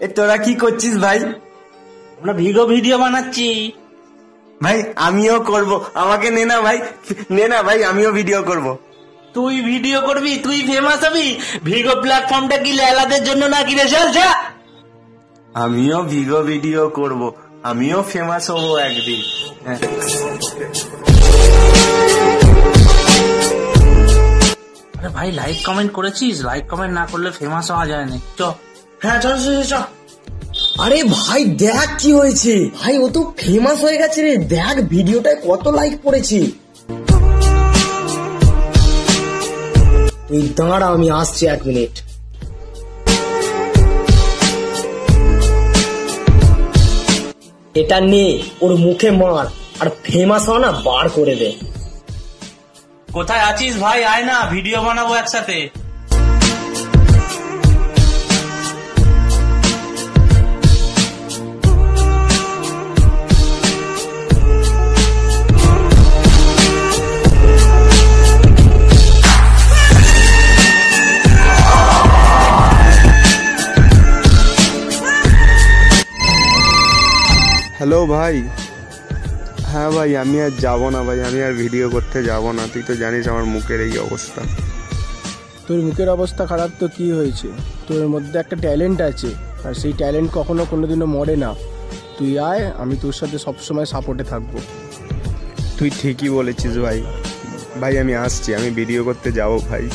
এ তোরা কি করছিস ভাই? আমরা ভিগো ভিডিও বানাচ্ছি। ভাই আমিও করব। আমাকে নে না ভাই। নে না ভাই আমিও ভিডিও করব। তুই ভিডিও করবি তুই ফেমাস হবি? ভিগো প্ল্যাটফর্মটা কি লেলাদের জন্য না কি রে চল যা আমিও ভিগো ভিডিও করব। আমিও ফেমাস হব একদিন। হ্যাঁ। আরে ভাই লাইক কমেন্ট করেছিস? লাইক কমেন্ট না করলে ফেমাস হওয়া যায় না। চ হ্যাঁ চল চল চল, আরে ভাই দেখ কি হয়েছে। ভাই ও তো ফেমাস হয়ে গেছে রে। দেখ ভিডিওটায় কত লাইক পড়েছে। তুই দাঁড়া আমি আসছি এক মিনিট এটা নে ওর মুখে মার। আর ফেমাস হওয়া না বার করে দে। কোথায় আছিস ভাই? আয় না ভিডিও বানাবো একসাথে। হ্যালো ভাই। হ্যাঁ ভাই আমি আর যাব না ভাই। আমি আর ভিডিও করতে যাব না। তুই তো জানিস আমার মুখের এই অবস্থা। তোর মুখের অবস্থা খারাপ তো কি হয়েছে? তোর মধ্যে একটা ট্যালেন্ট আছে আর সেই ট্যালেন্ট কখনো কোনোদিনও মরে না। তুই আয় আমি তোর সাথে সবসময় সাপোর্টে থাকব। তুই ঠিকই বলেছিস ভাই। ভাই আমি আসছি। আমি ভিডিও করতে যাব ভাই।